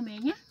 nhá chơi chờ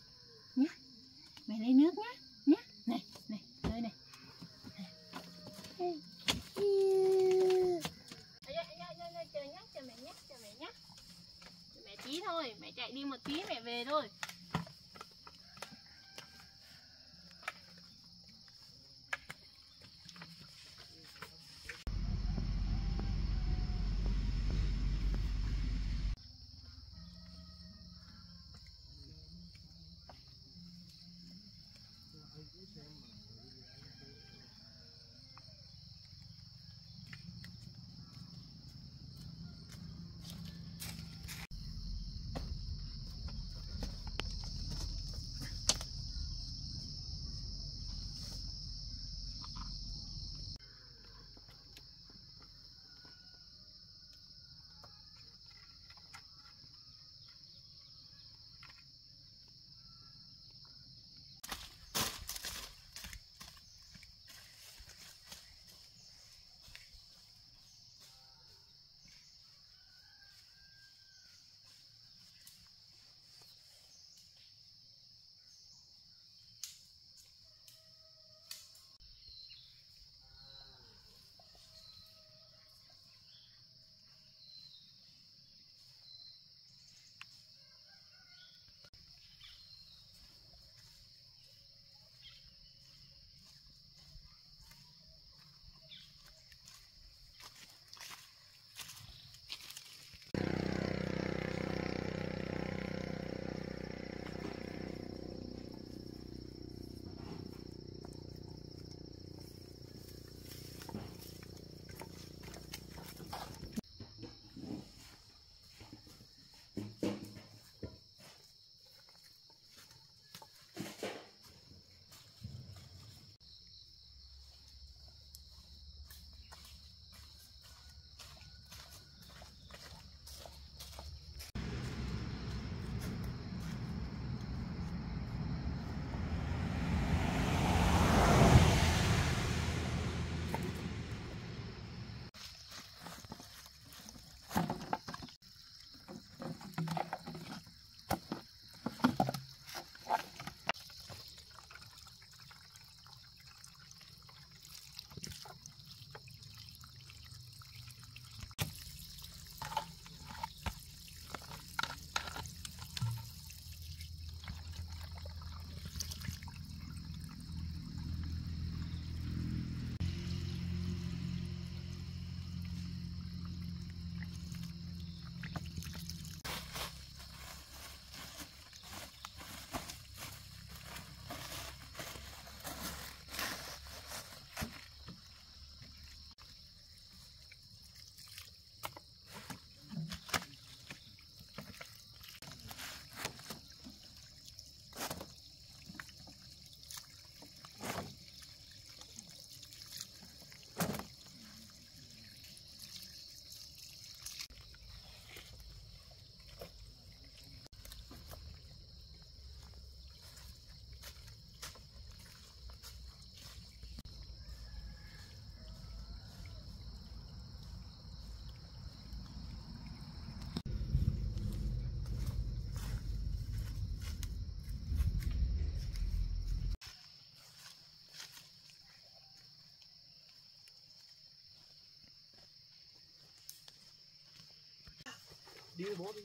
đi bố đi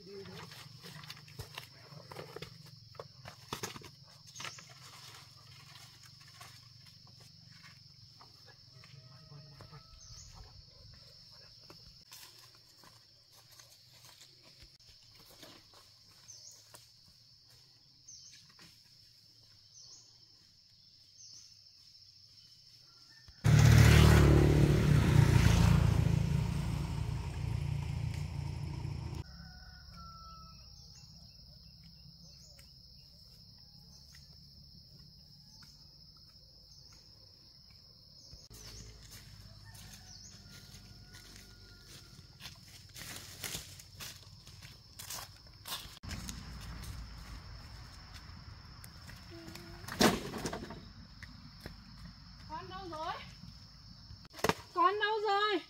con đâu rồi.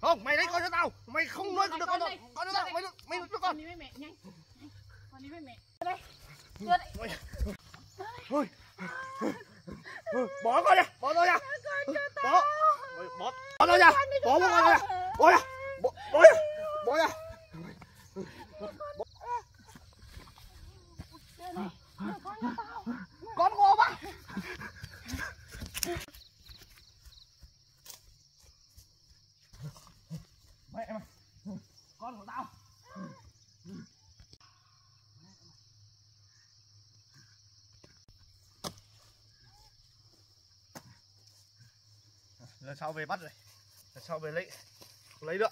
không mày lấy con cho tao. Mày không nuôi được con đâu con cho tao mày mày nuôi con. Đi với mẹ nhanh. Con đi với mẹ. Đây. Bỏ con ra lần sau về bắt rồi. Lần sau về lấy. Lấy nữa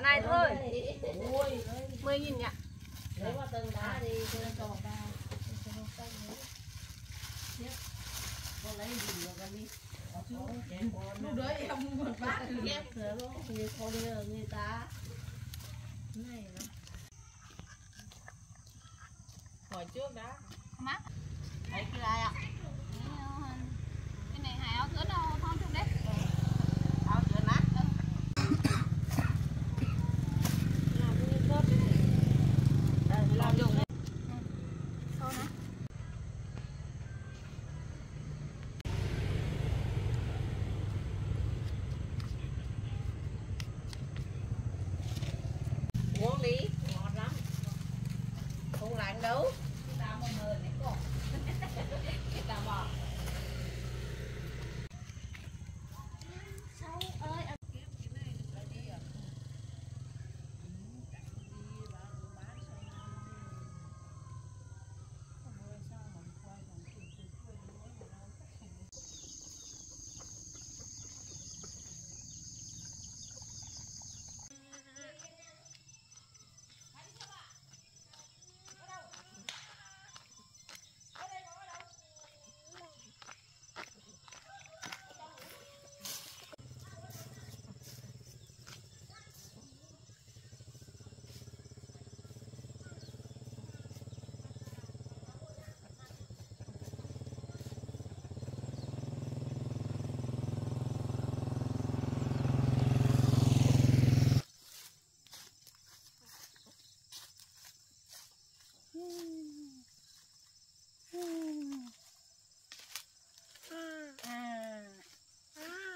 này thôi. Mm. Mm. Mm.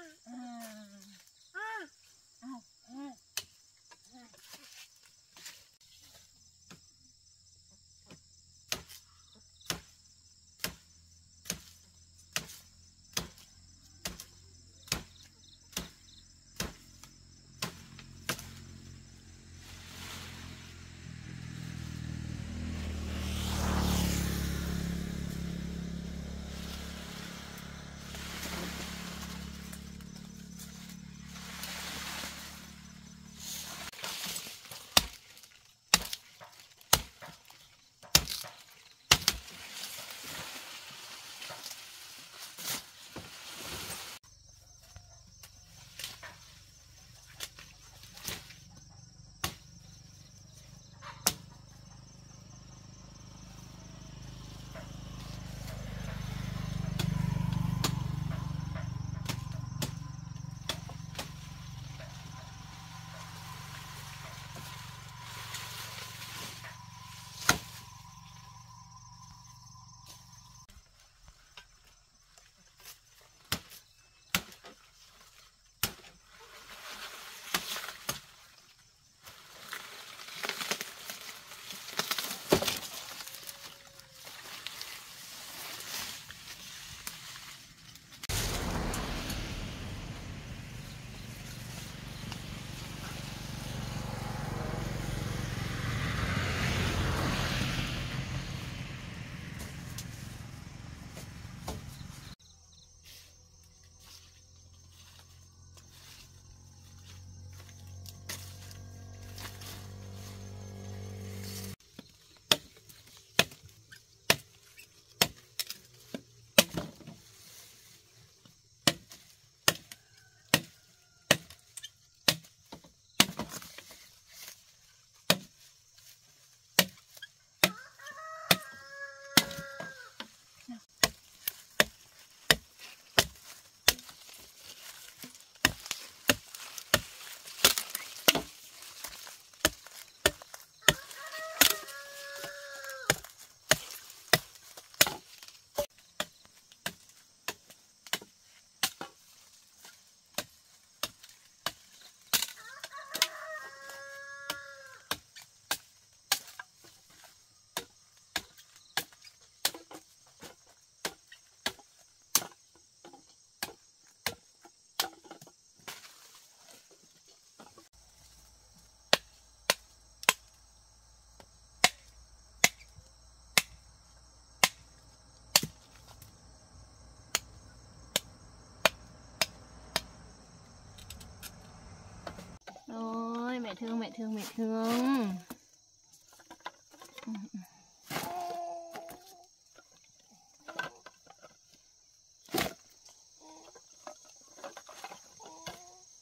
Mẹ thương mẹ thương mẹ thương.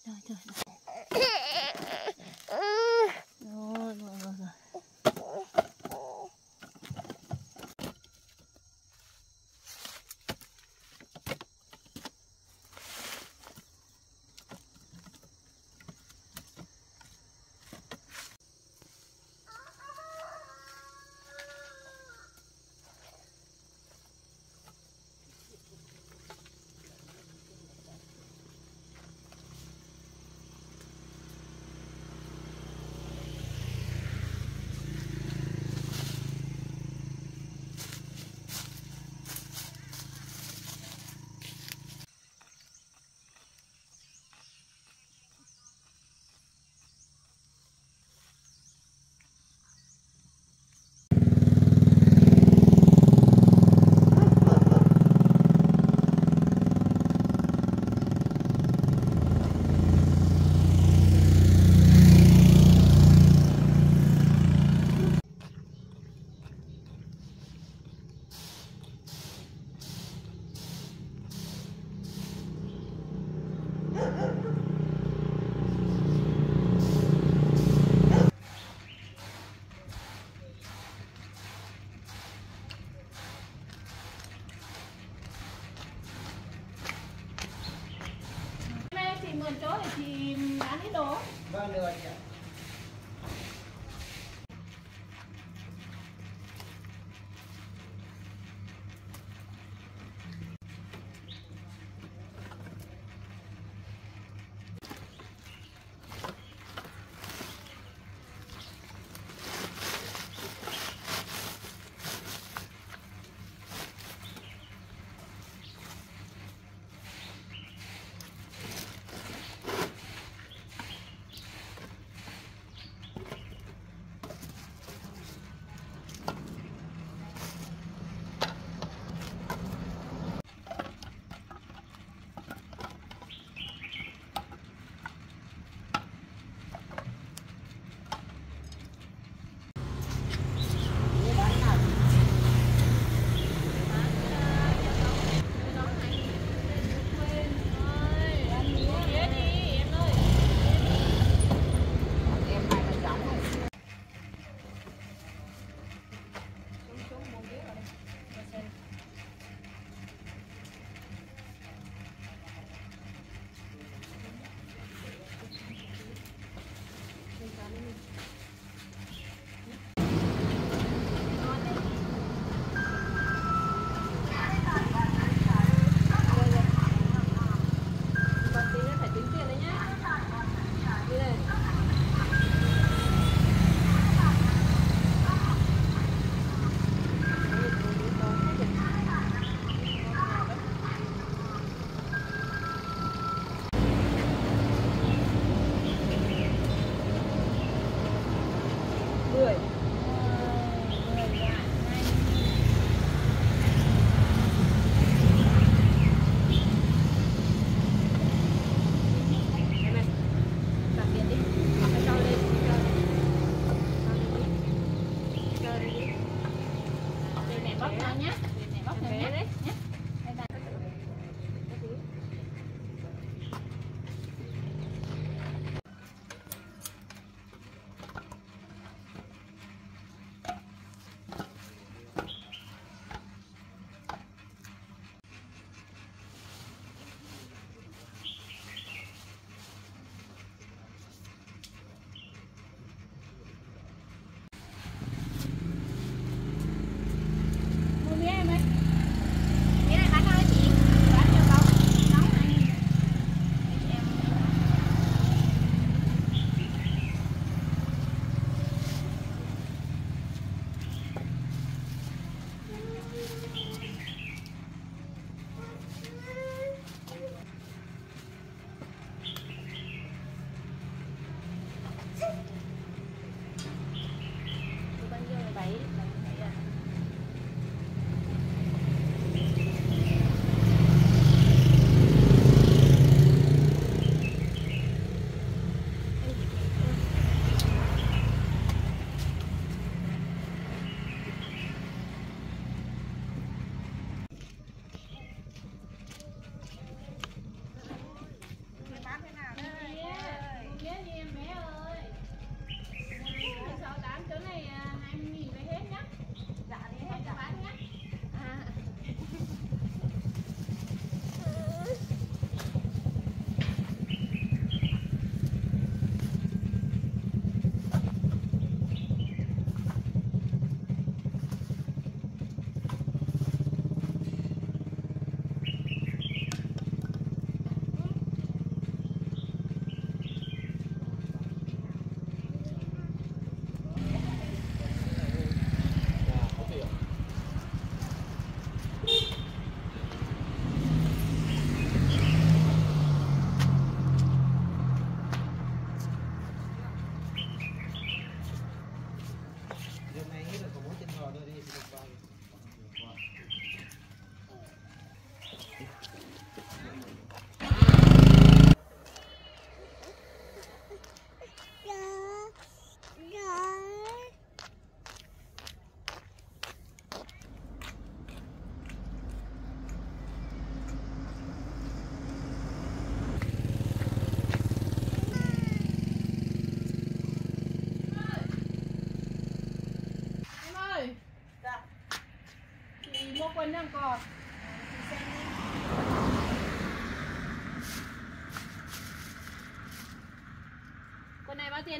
Rồi rồi rồi.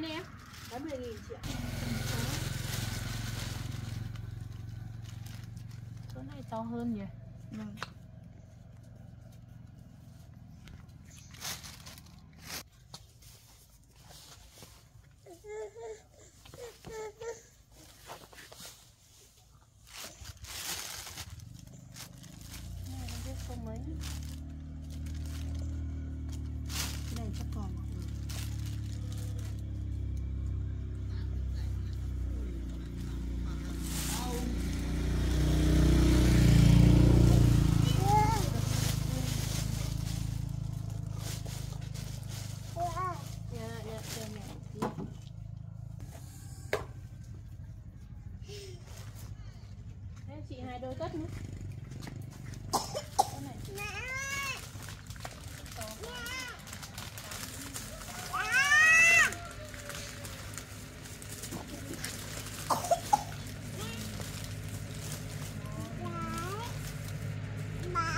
Đi em. Tám mươi nghìn chị ạ con này to hơn nhỉ vâng này không biết số mấy cái này chắc còn dạ dạ cho mẹ tí Thế chị hai đôi tất nữa Cái này to quá. Bao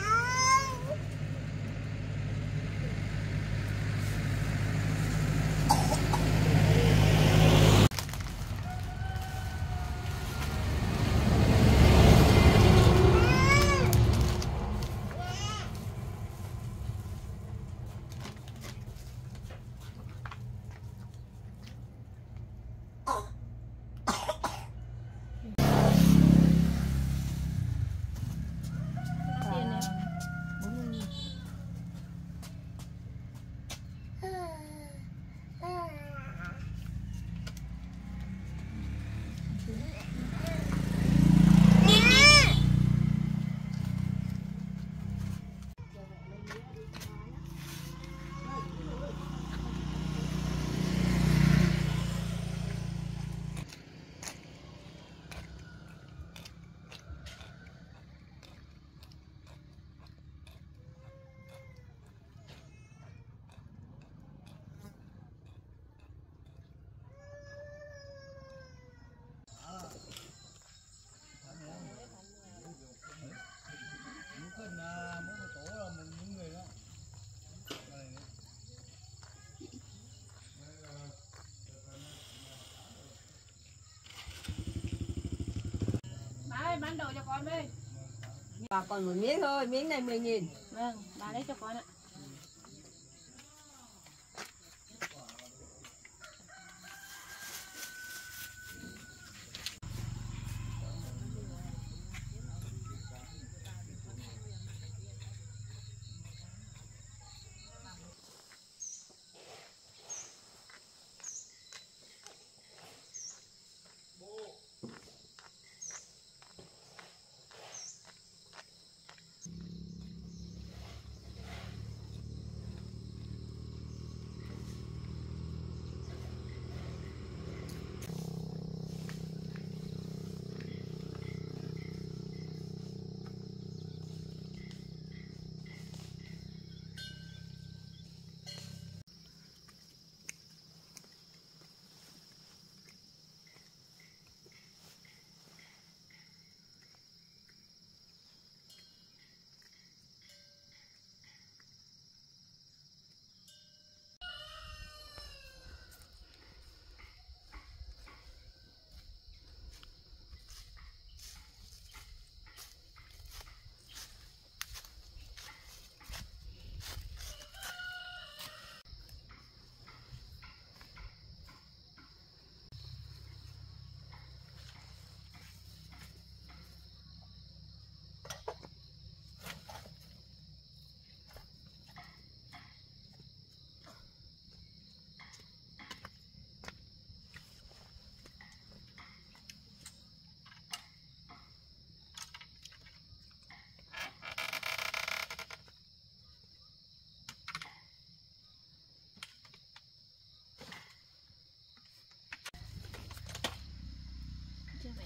tiền em? bốn mươi nghìn Bà ơi, bán đồ cho con đây bà còn một miếng thôi miếng này 10 nghìn. Vâng, bà lấy cho con ạ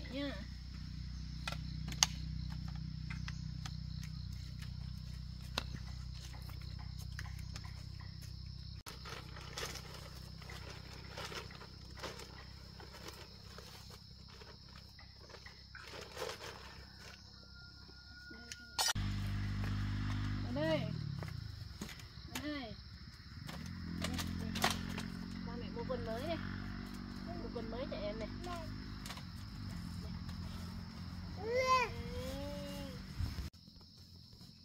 Cho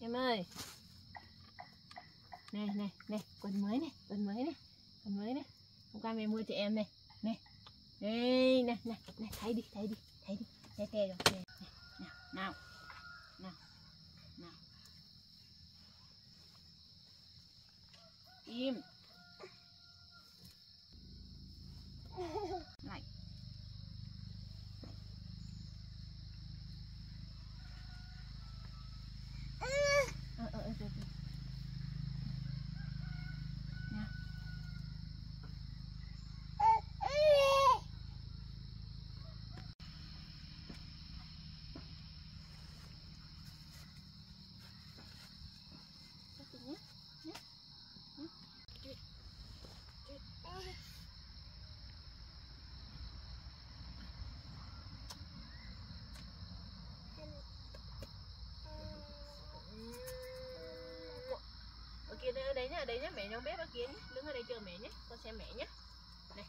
mẹ nha quần mới này quần mới này quần mới này hôm qua mẹ mua cho em này này đây này này này thấy đi thấy đi thấy đi thấy tè rồi tè này, nào nào nào nào im lại ờ ờ ờ rồi, rồi. Nào. Các chị nhé, nhé, nhé. Chụt, chụt. ở kia đây, nhá, mẹ trong bếp ở kia nhé, đứng ở đây chờ mẹ nhé, con xem mẹ nhé. Này.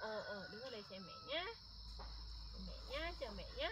Ờ ờ, đứng ở đây xem mẹ nhé. Mẹ nhá, chờ mẹ nhá.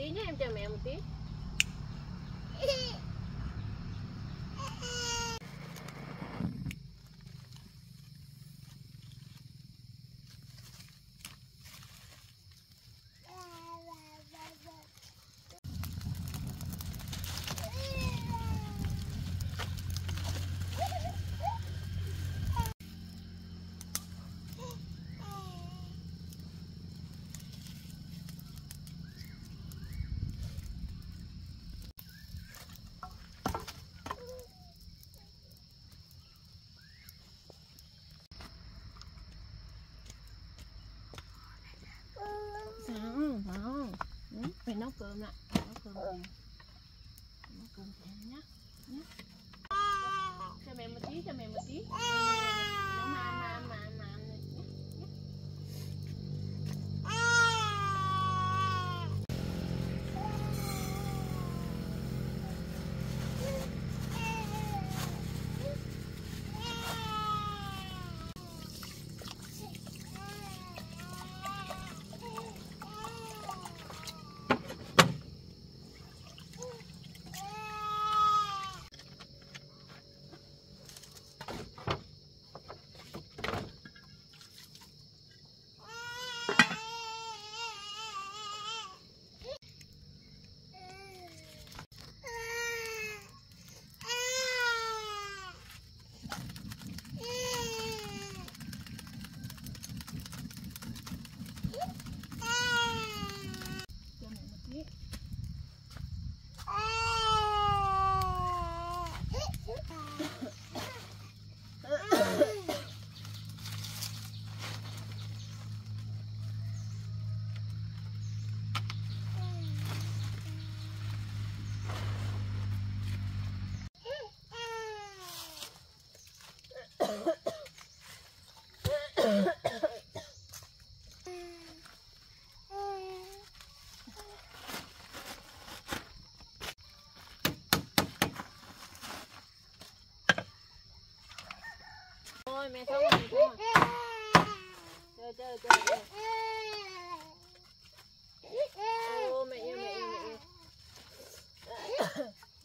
Tí nhé, em chờ mẹ một tí. Phải nấu cơm ạ. Phải nấu cơm. Phải Nấu cơm cho em nhé. Nhé. Cho mẹ một tí, cho mẹ một tí. Nấu mà mà mà mà này. nhé, nhé. Cho mẹ một tí. Thôi mẹ xong rồi, mẹ xong rồi. Chơi chơi chơi chơi. Ô mẹ yêu mẹ yêu mẹ yêu.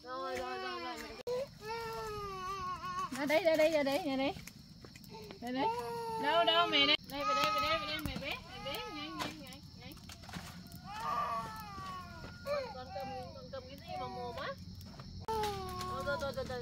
Rồi rồi rồi rồi mẹ. Đây ra đây ra đây ra đây. Ra đây. Đâu đâu mẹ đây. Đây về đây về đây về đây mẹ bé mẹ bé nhanh nhanh nhanh nhanh. Con con cầm con cầm cái gì vào mồm á? Rồi rồi rồi rồi rồi.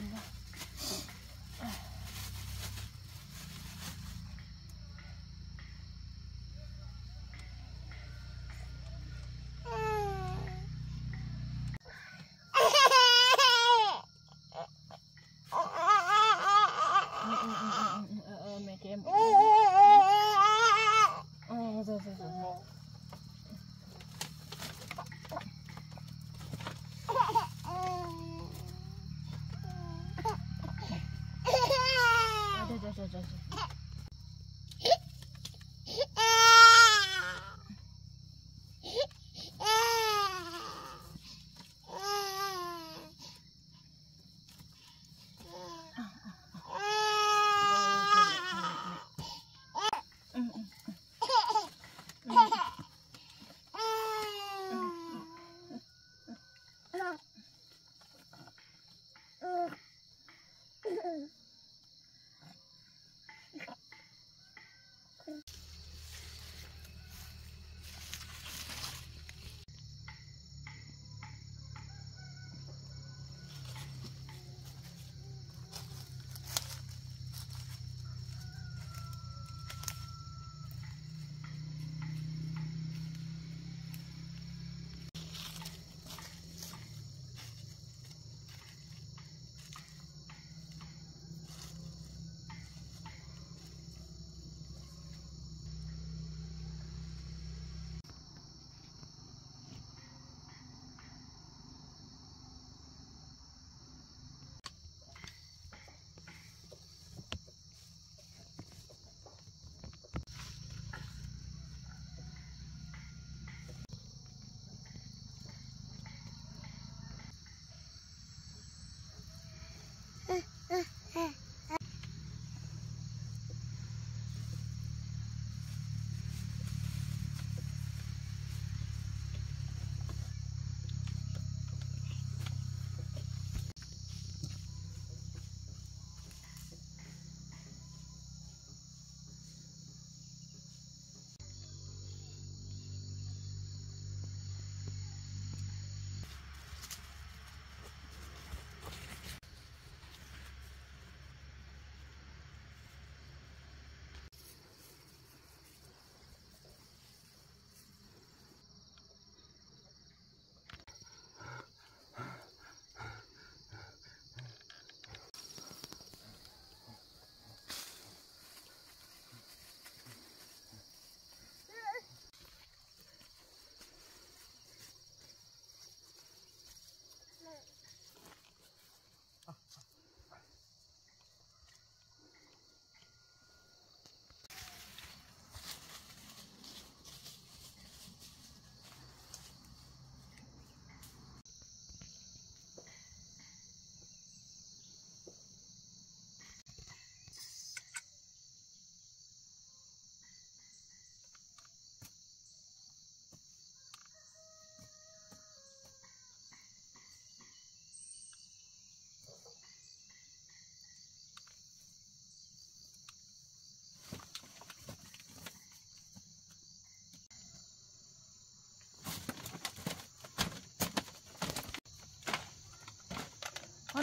Này mặc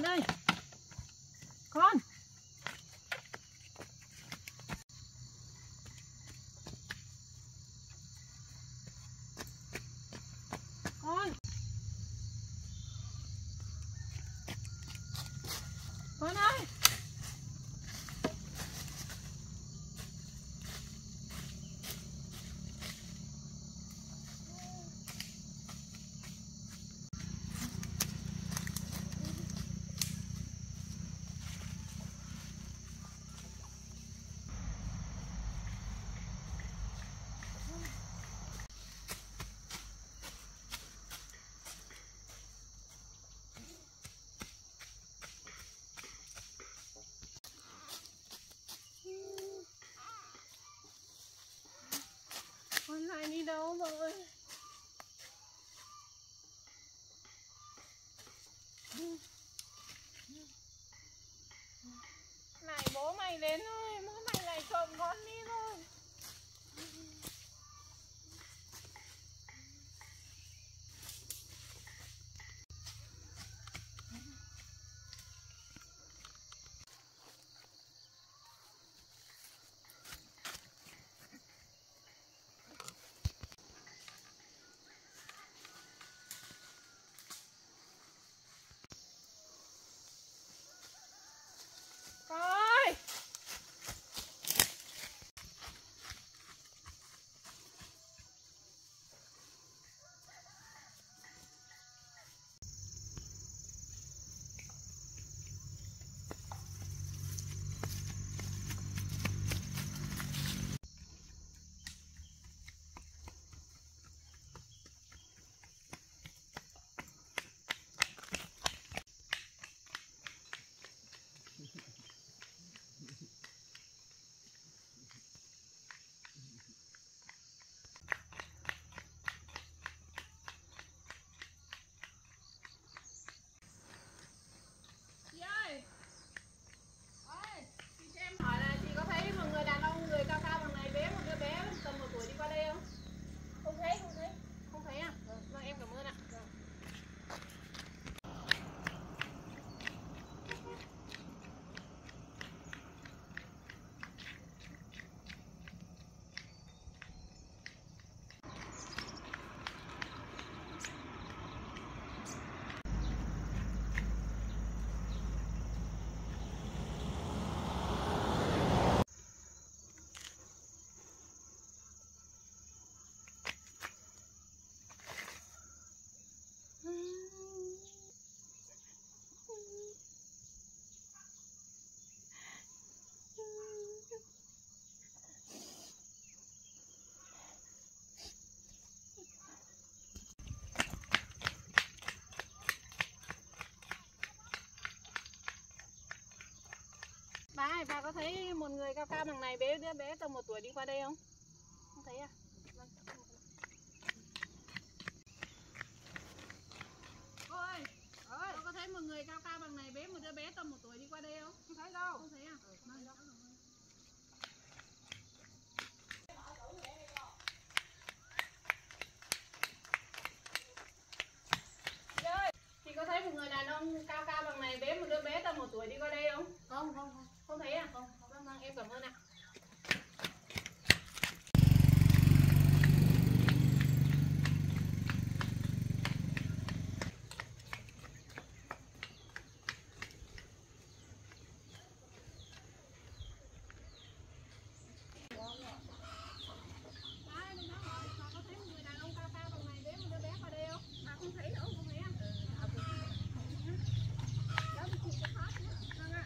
con ơi con con con ơi này đi đâu rồi? Này bố mày đến rồi Bà bà có thấy một người cao cao bằng này bé, đứa bé tầm một tuổi đi qua đây? Không thấy à? Vâng. Cô ơi, ơi, cô có thấy một người cao cao bằng này bế một đứa bé tầm một tuổi đi qua đây không? Không thấy đâu. Không thấy à? Vâng, cháu cảm ơn. Chị ơi, chị có thấy một người đàn ông cao cao bằng này bế một đứa bé tầm một tuổi đi qua đây không? không không không Không thấy à? Không. Vâng, vâng, em cảm ơn ạ. Bà ơi, đừng nói hỏi, bà có thấy một người đàn ông cao cao bằng này bế một đứa bé qua đây không? Bà không thấy đâu, không thấy à? Đó, chị có phát nữa. Vâng ạ.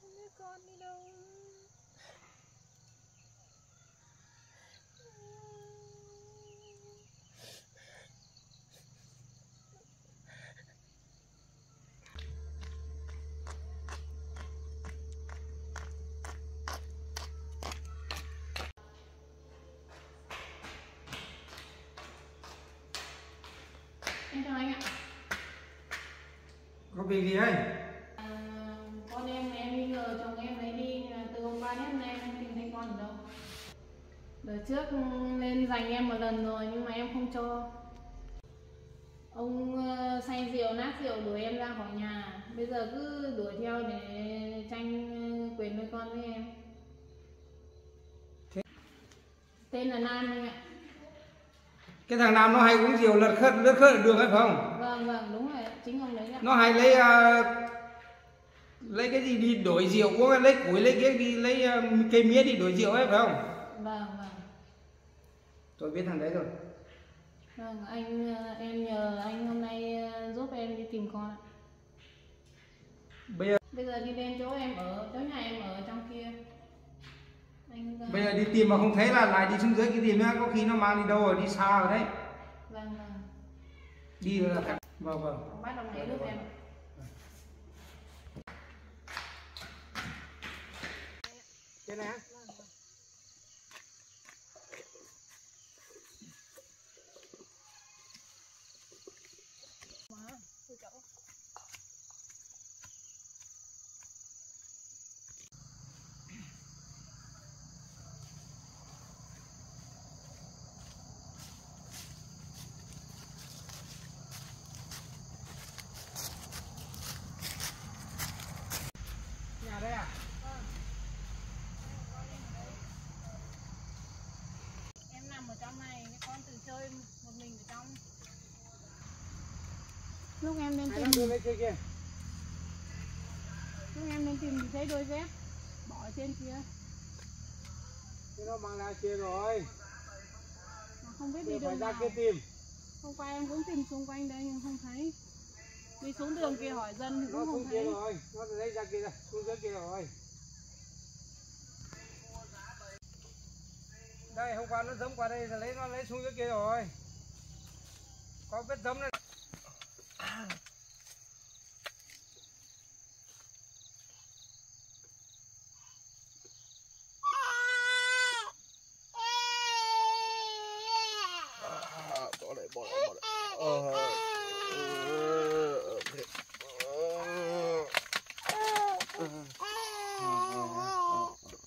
Không biết con đi đâu Em chào anh ạ. Có việc gì ấy À, con em em nghi ngờ chồng em lấy đi từ hôm qua đến hôm nay em tìm thấy con ở đâu. Đợt trước lên giành em một lần rồi nhưng mà em không cho. Ông ờ, say rượu nát rượu đuổi em ra khỏi nhà. Bây giờ cứ đuổi theo để tranh ờ, quyền với con với em. Thế- tên là Nam anh ạ cái thằng nam nó hay uống rượu lật khất lật khất ở đường hay không? Vâng vâng đúng rồi chính ông đấy ạ. Nó hay lấy à, lấy cái gì đi đổi rượu uống lấy củi lấy cái đi lấy à, cây mía đi đổi rượu ấy phải không? Vâng vâng. Tôi biết thằng đấy rồi. Vâng anh ờ, em nhờ anh hôm nay giúp em đi tìm con ạ. Bây giờ bây giờ đi lên chỗ em ở chỗ nhà em ở bây giờ đi tìm mà không thấy là lại đi xuống dưới kia tìm nhá có khi nó mang đi đâu rồi đi xa rồi đấy. Vâng vâng. Đi là cắt. Vâng vâng. Bắt ông nhảy giúp em. Cái này Má, tôi cháu. nhà đây à em nằm ở trong này cái con tự chơi một mình ở trong lúc em lên kia kia lúc em lên tìm thấy đôi dép. Bỏ ở trên kia. Thế nó mang ra kia rồi. Mà không biết đi đường ra nào. kia tìm. Hôm qua em cũng tìm xung quanh đây nhưng không thấy. Đi xuống đường kia hỏi dân thì cũng không thấy. rồi. Nó đây ra kia rồi Xuống dưới kia rồi. Đây hôm qua nó giống qua đây rồi lấy nó lấy xuống dưới kia rồi. Có vết giống này bỏ lại bỏ lại bỏ lại ờ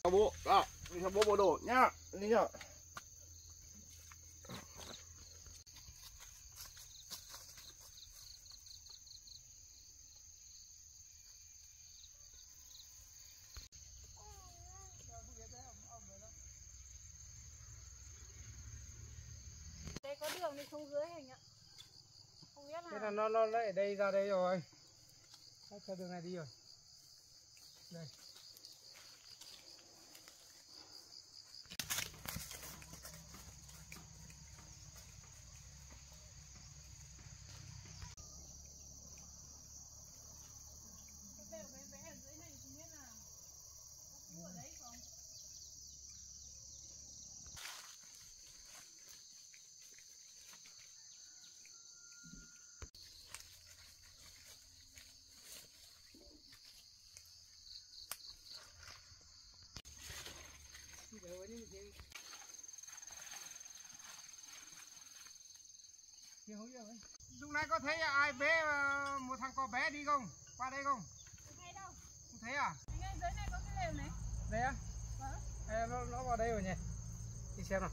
Chào bố, à, đi theo bố bộ đồ nhá, đi nhá. đây có đường đi xuống dưới hình ạ không biết Thế là là nó nó lấy ở đây ra đây rồi. Nó theo đường này đi rồi. Đây. cái bèo bé bé ở dưới này không biết là có cứu ở đấy không Lúc nãy có thấy ai bé ờ, một thằng có bé đi không? Qua đây không? Không thấy đâu Không thấy à? Anh ơi, dưới này có cái lều này Đây á? vâng Ê, nó nó vào đây rồi nhỉ? Đi xem nào.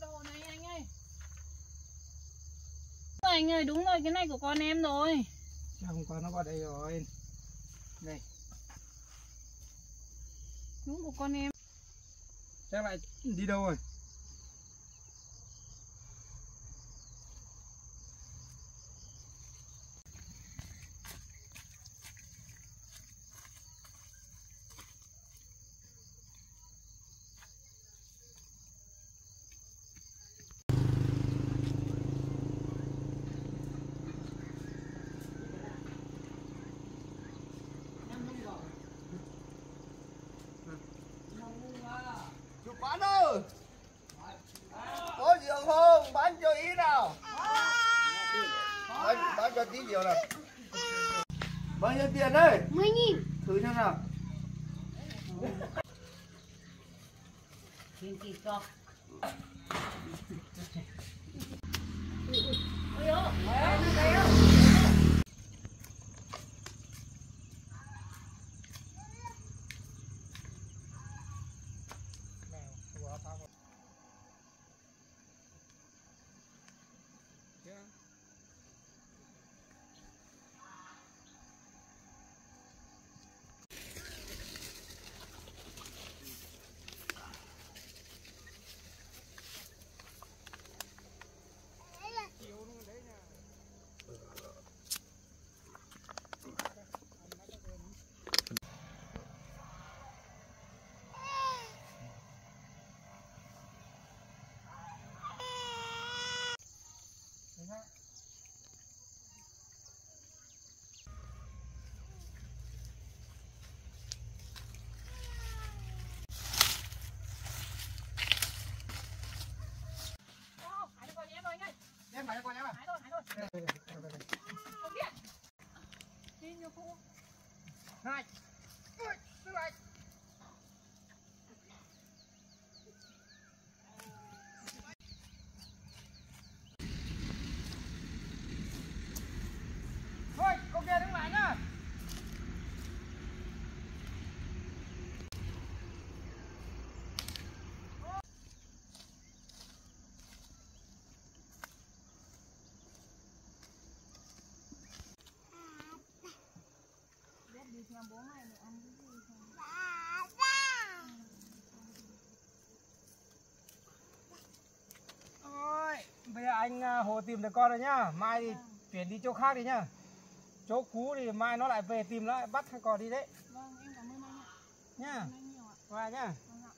đồ này anh ơi anh ơi đúng rồi cái này của con em rồi Chắc hôm qua nó vào đây rồi. Đây, đúng của con em xem lại đi đâu rồi? Chủ quán ơi! Có giường không? Bán cho ý nào? Bán, bán cho tí nhiều nào. Bao nhiêu tiền đây? 10 nghìn Thử xem nào. 方便，金牛湖，来。Nhà bố mày để ăn cái gì không Ôi, bây giờ anh à, Hồ tìm được con rồi nhá. Mai thì vâng. chuyển đi chỗ khác đi nhá. Chỗ cũ thì mai nó lại về tìm lại bắt hai cò đi đấy. vâng em cảm ơn anh ạ Nhá. cảm Qua nhá. vâng ạ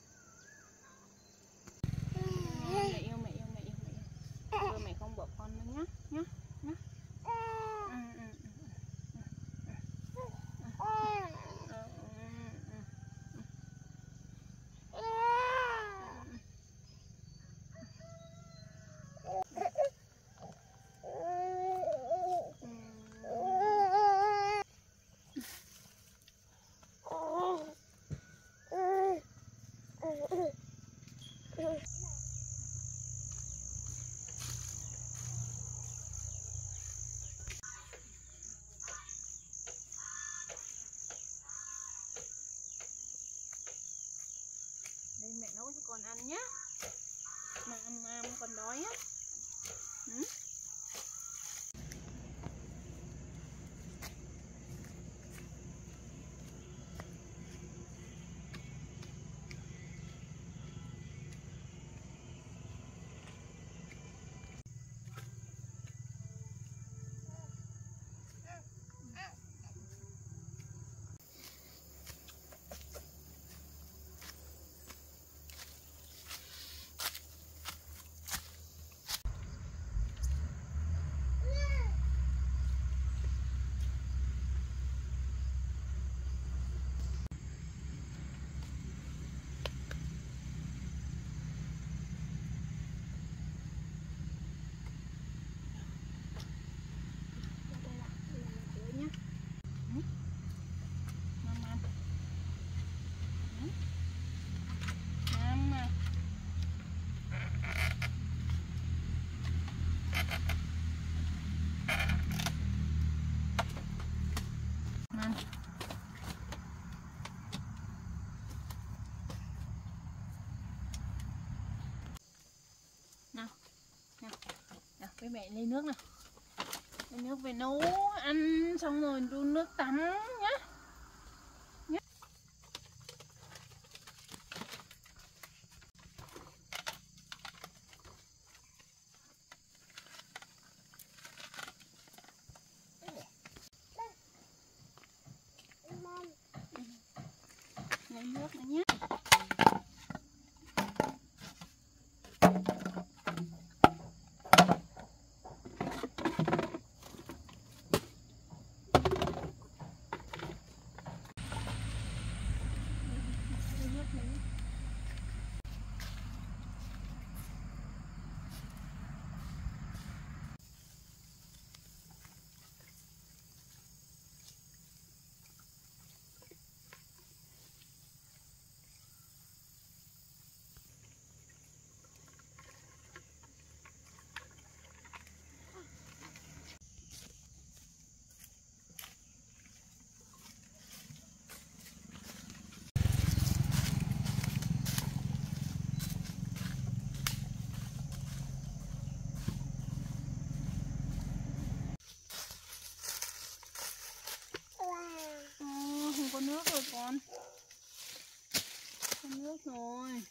cái mẹ lấy nước nào. Lấy nước về nấu, ăn xong rồi đun nước tắm nhá nhá lấy nước nữa nhé lấy nước lấy nước Ờ, không có nước rồi con. Có nước rồi.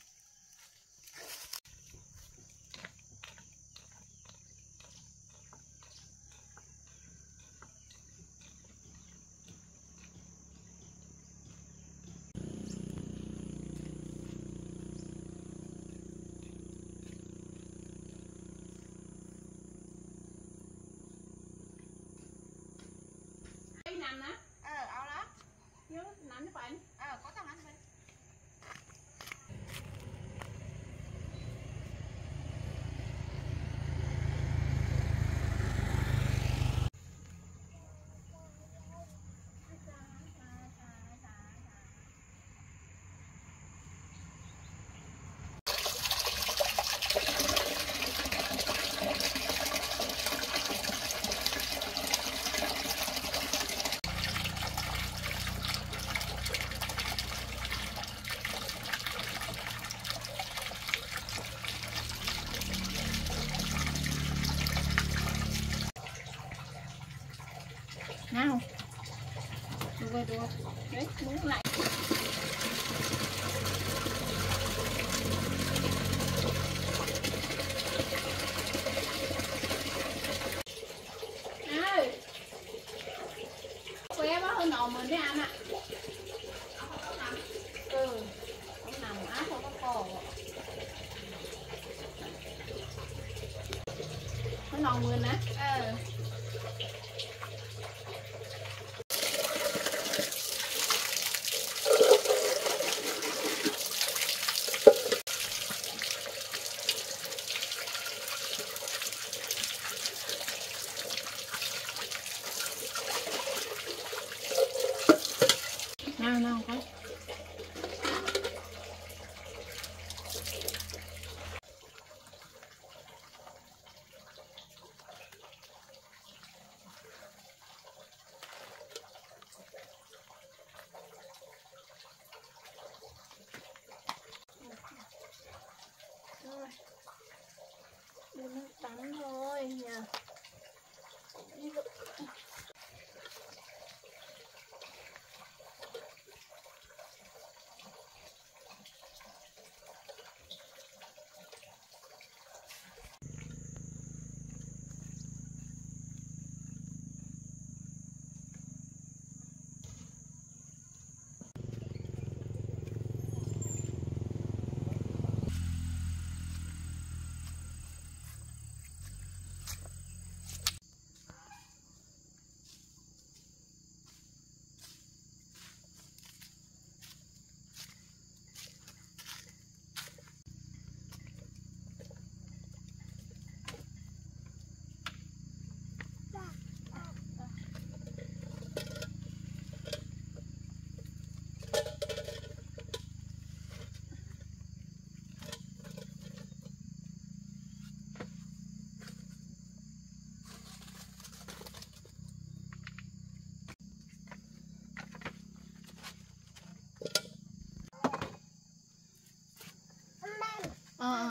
Ờ.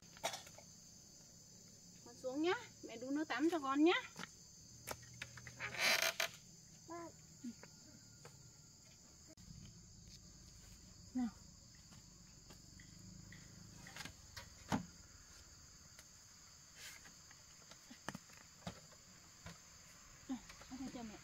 Con xuống nhá mẹ đun nước tắm cho con nhá nào Này, ăn đây cho mẹ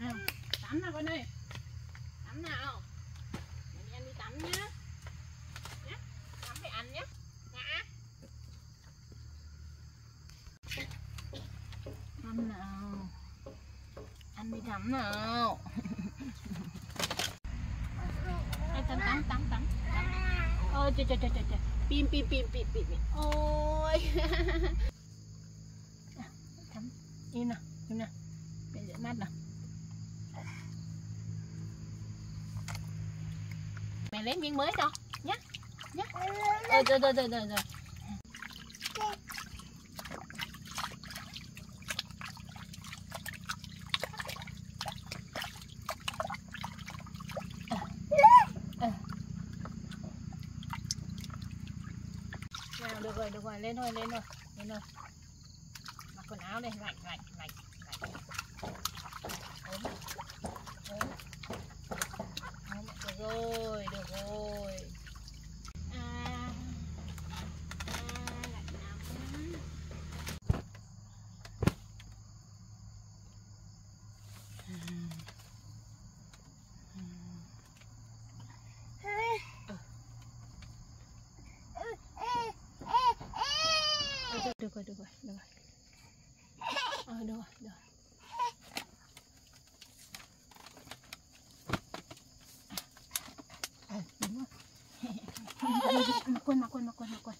nào tắm nào con ơi. Tắm nào. Đi ăn đi tắm nhá. Nhá tắm phải ăn nhá. Nhá ăn nào. Ăn đi tắm nào. Ê, tắm tắm tắm tắm tắm. Ôi trời trời trời trời pim pim pim pim pim. ôi Nào, tắm im nào im nào để rửa mắt nào mẹ lấy miếng mới cho. Nhá nhá. Rồi rồi rồi rồi rồi rồi. Nào, được rồi được rồi. Lên thôi lên thôi lên thôi. Mặc quần áo đây, lạnh lạnh ốm ốm ốm được rồi được rồi à, à lạnh lắm Ờ, được rồi được rồi được rồi ờ được rồi được rồi Ờ, đúng rồi mặc quần mặc quần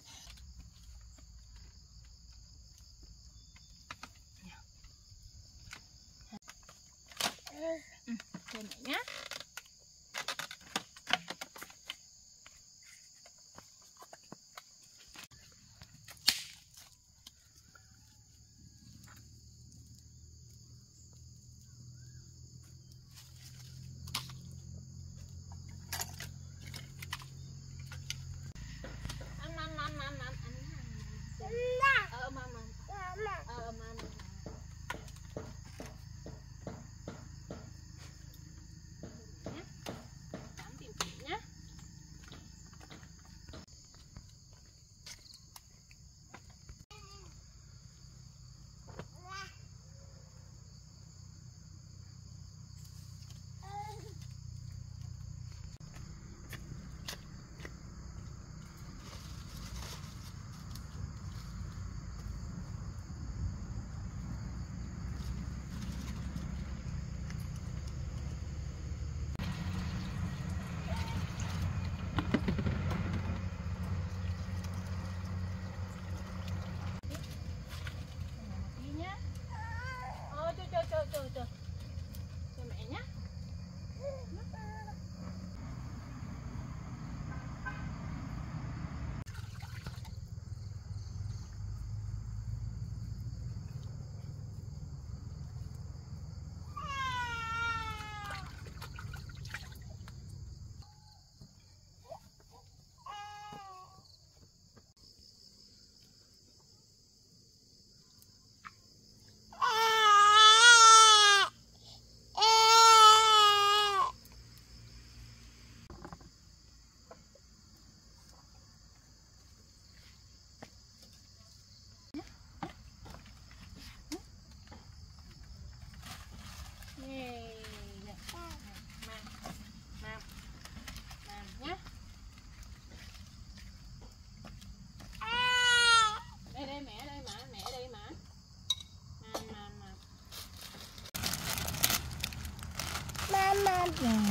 again.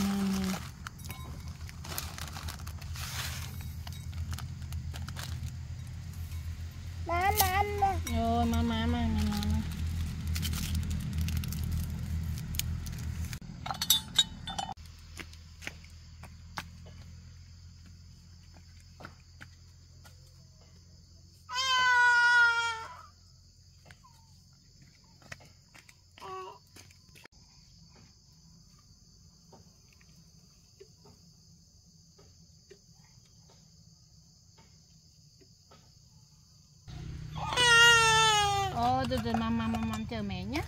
rồi rồi mầm mầm mầm chờ mẹ nhé.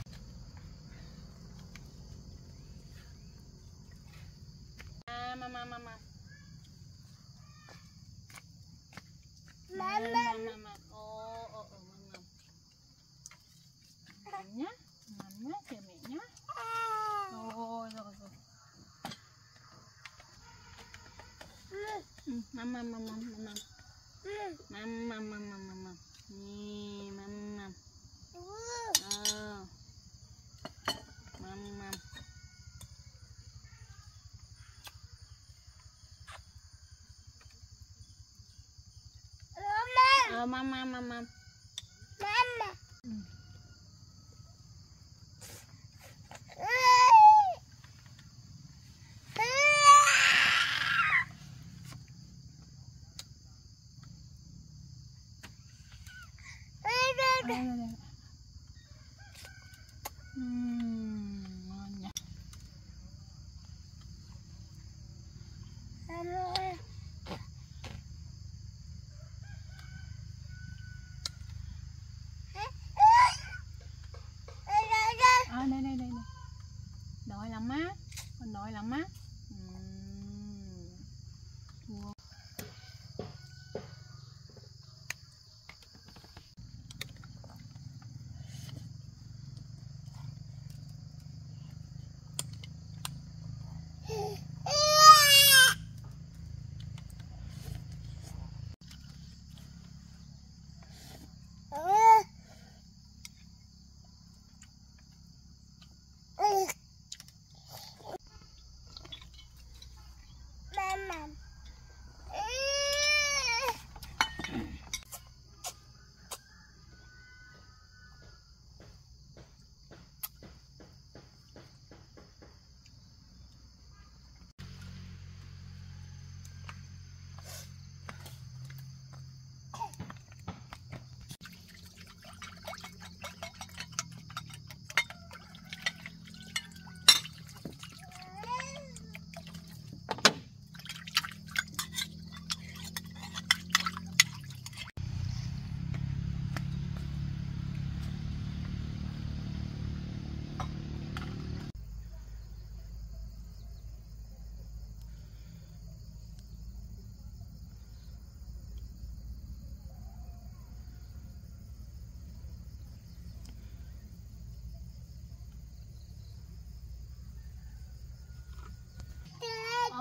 mamá, mamá.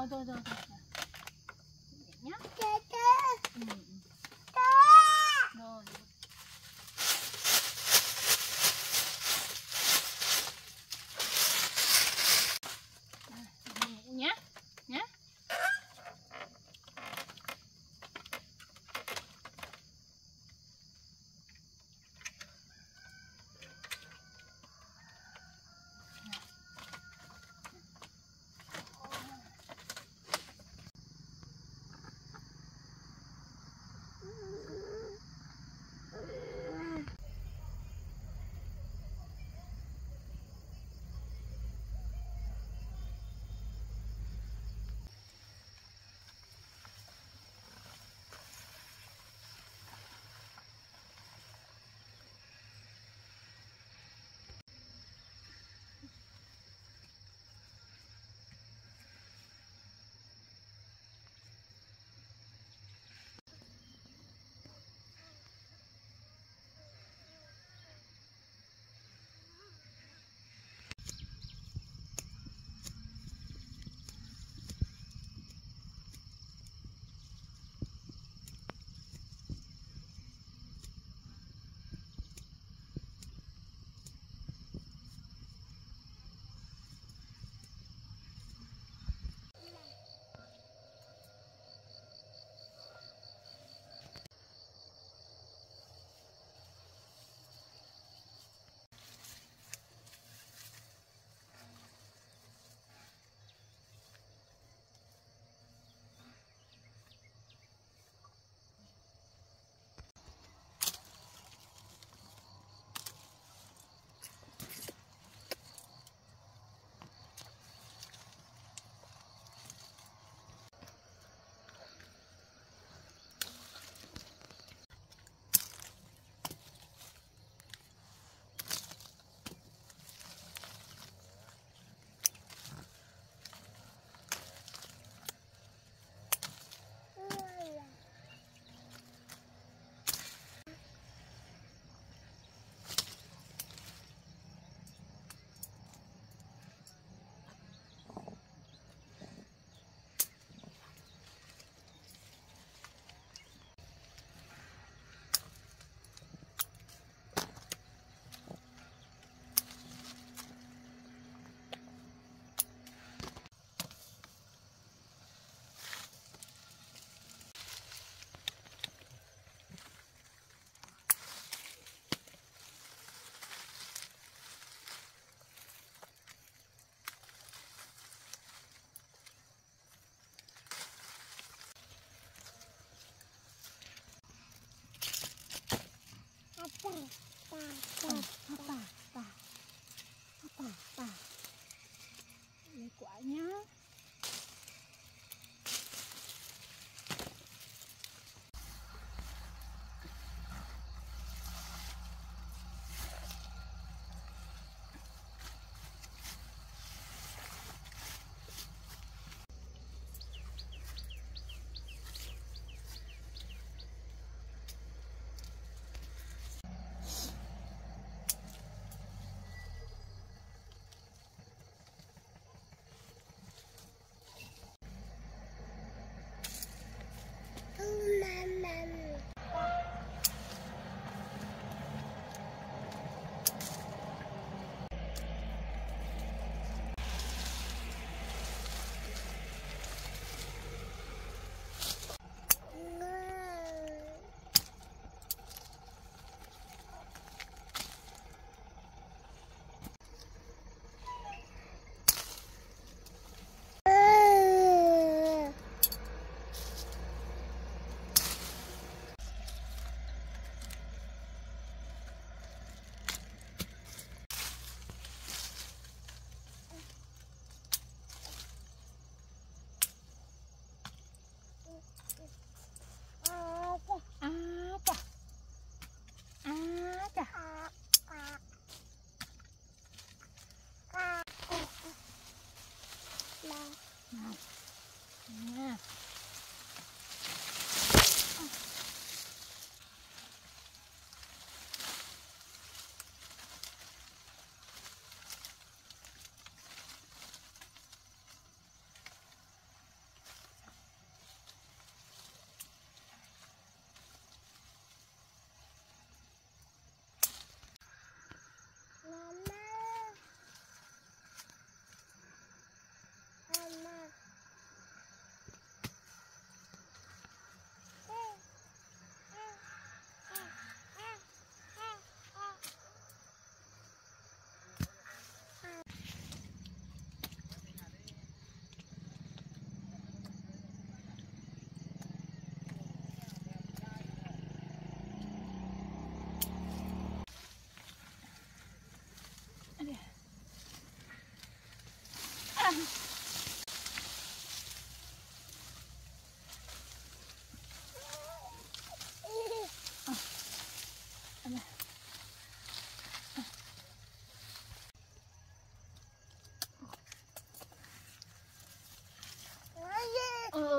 对对对 Papa. Lấy quả nhá.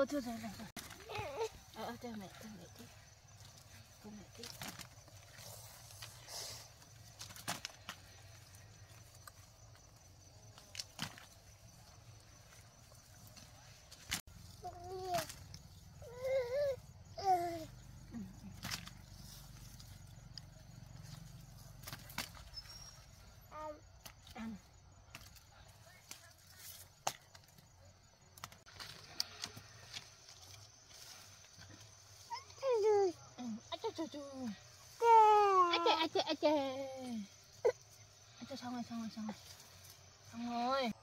Ờ, ờ, thôi rồi, rồi, rồi. Ờ, ờ, cho mẹ, cho mẹ tí. Cho mẹ tí. Ăn. Ừ, à, chà, chà, chà. À, chà, à, chà, à, chà. À, chà, xong rồi, xong rồi, xong rồi. Xong rồi.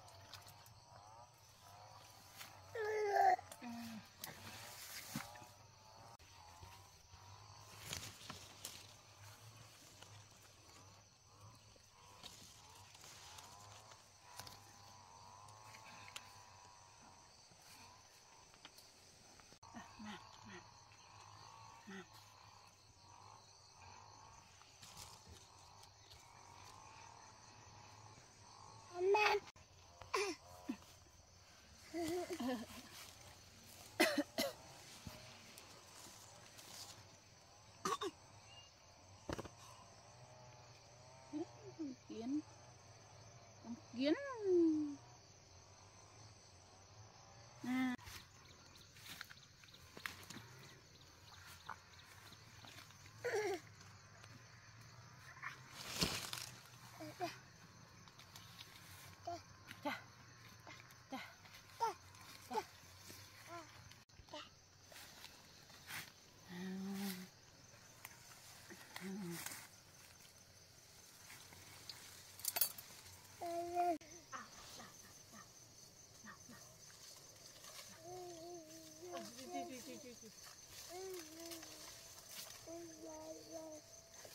爷爷，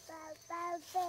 爸爸辈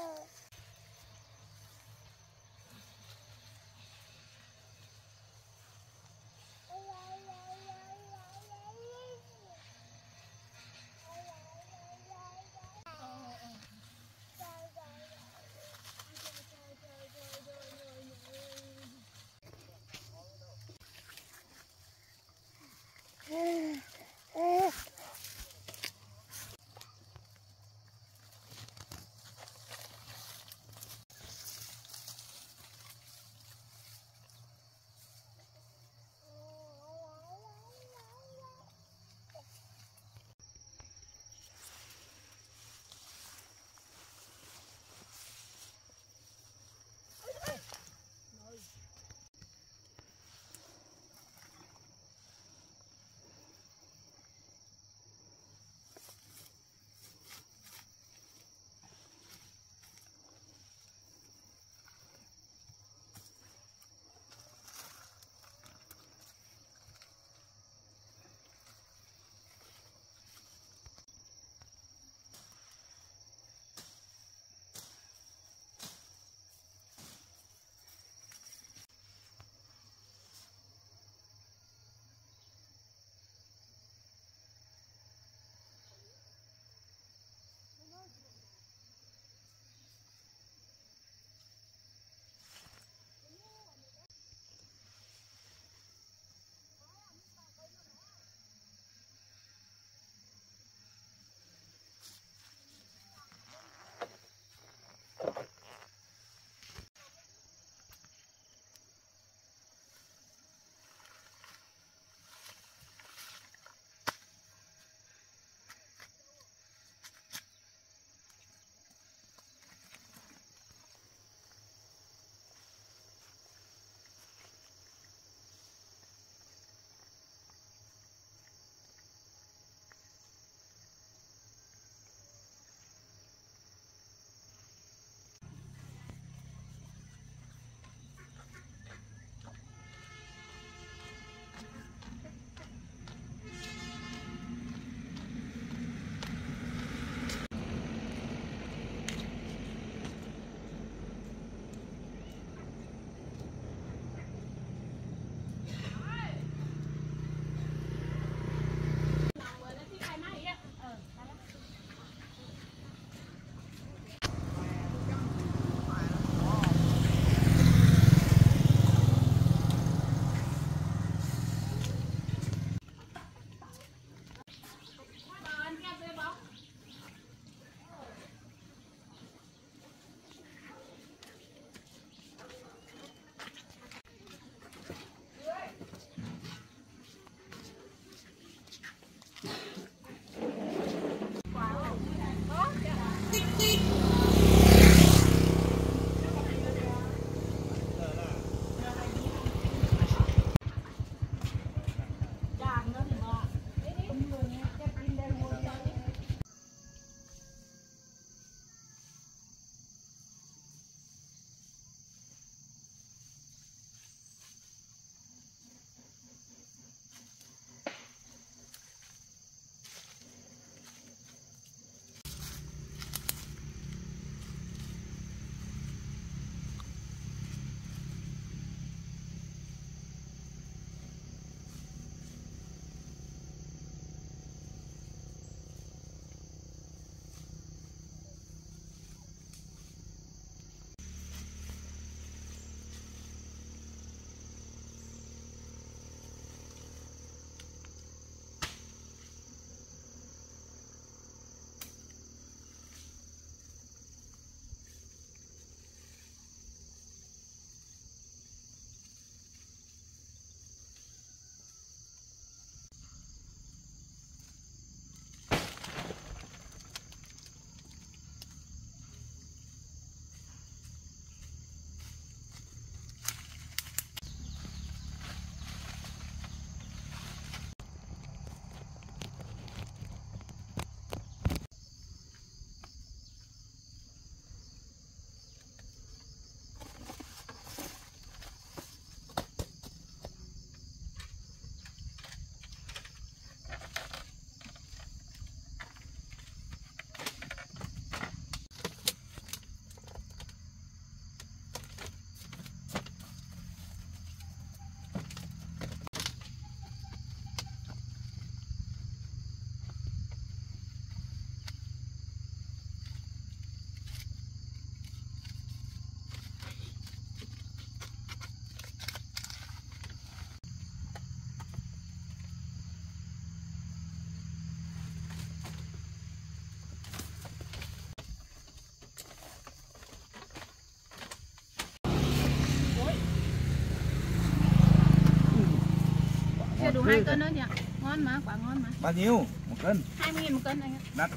hai cân đó nhỉ ngon mà quả ngon mà. Bao nhiêu? Một cân. Hai mươi nghìn một cân anh ạ. Đắt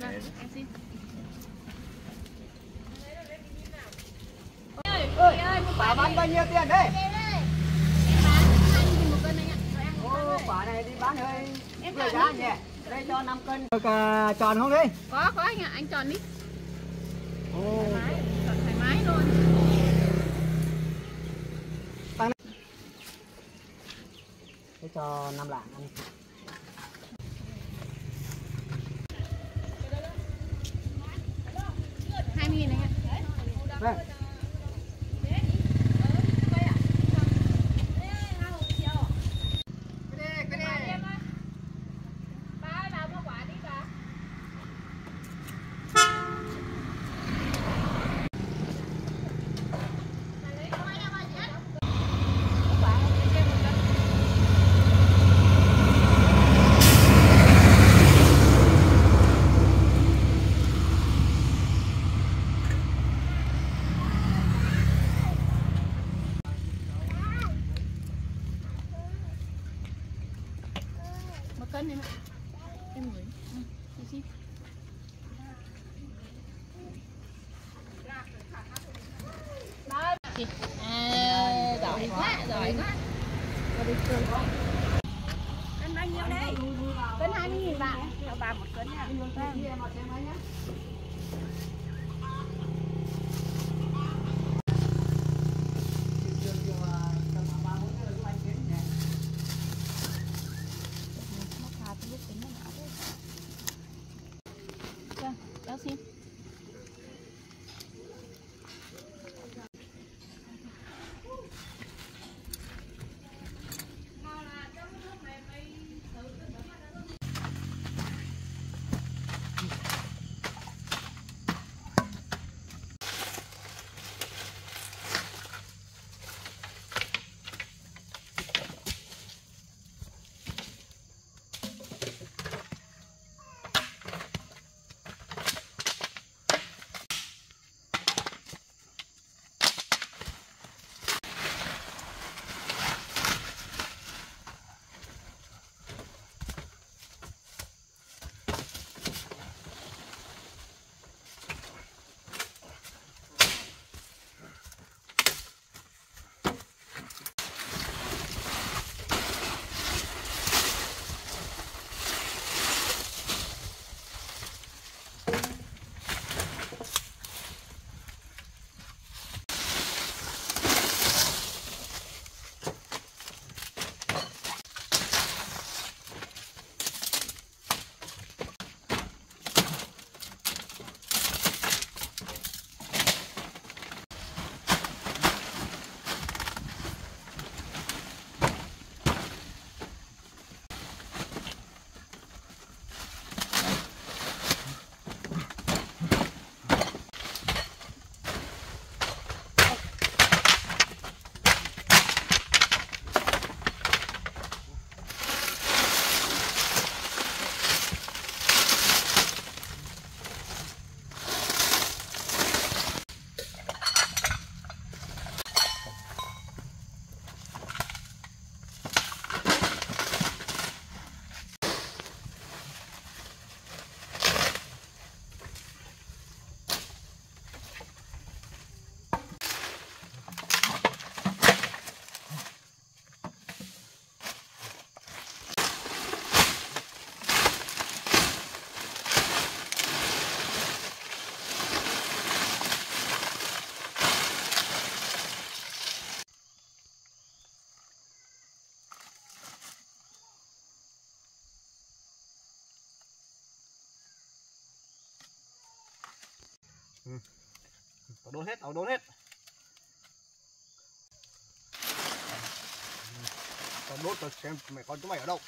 Vâng, em xin. Ơi ơi ơi quả bán bao nhiêu tiền đây? Quả này đi bán hơi em vừa giá nhỉ? Đây cho 5 cân. Tròn không đấy có có anh ạ anh chọn đi. Ồ. cho năm lạng anh đốn hết tao đốn hết. Tao đốt tao xem mày con chúng mày ở đâu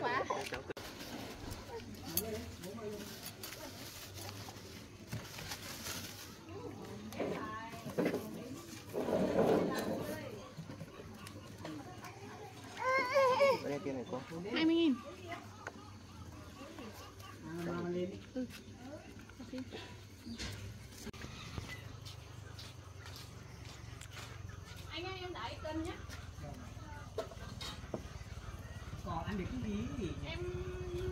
Quả. hai mươi nghìn anh ơi em đợi cân nhé. Còn ăn được cái gì em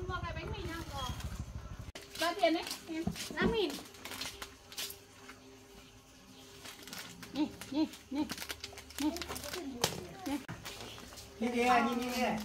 mua cái bánh mì nào có bao tiền đấy em. Năm nghìn. Nè nè nè nè Nhìn kìa, nhìn kìa, cái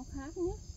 nó khác nhé.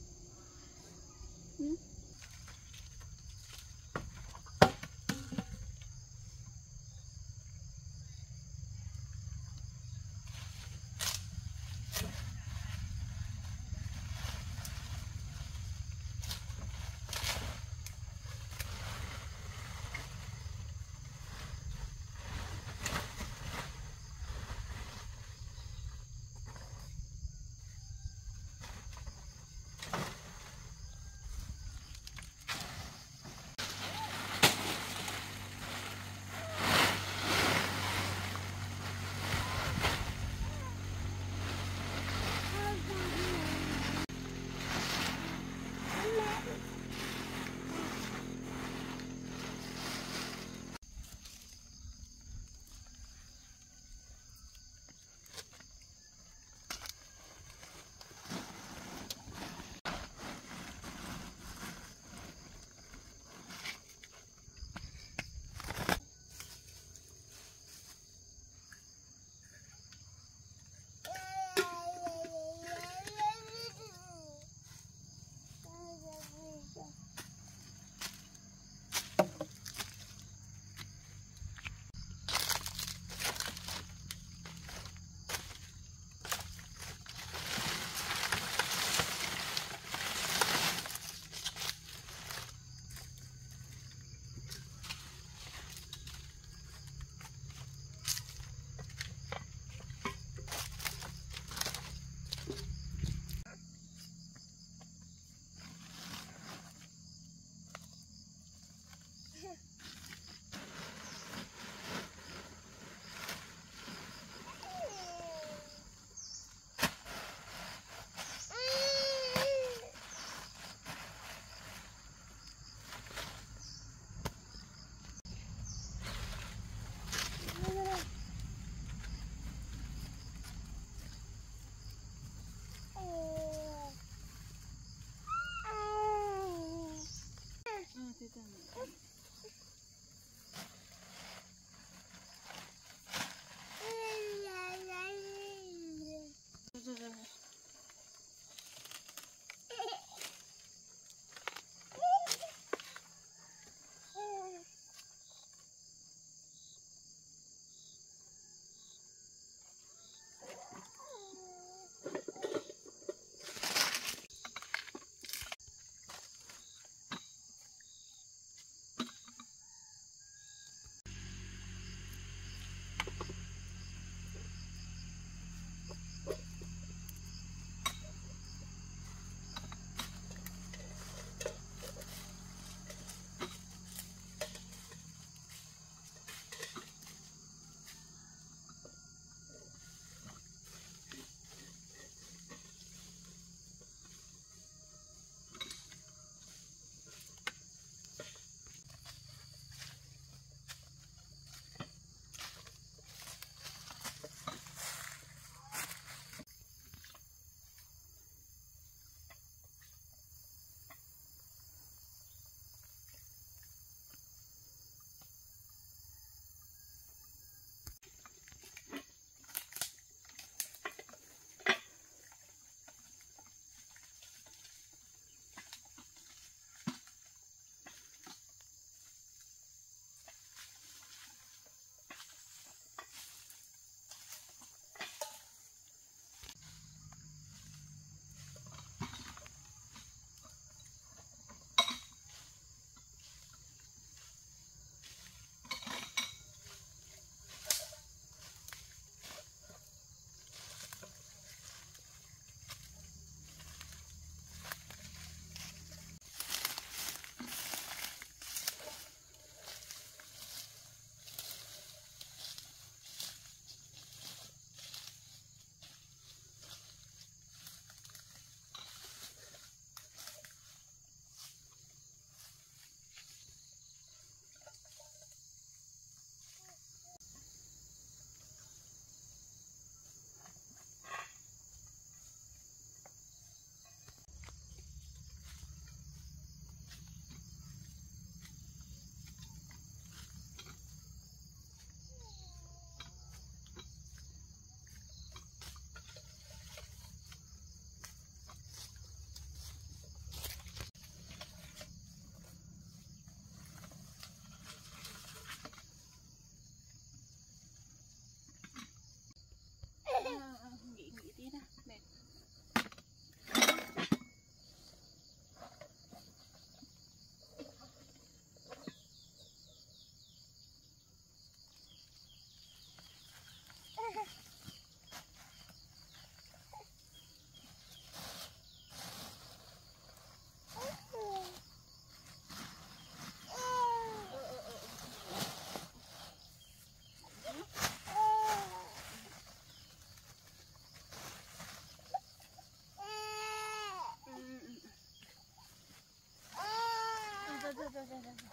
走走走走。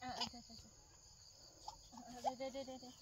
嗯，对对对，对对对对对。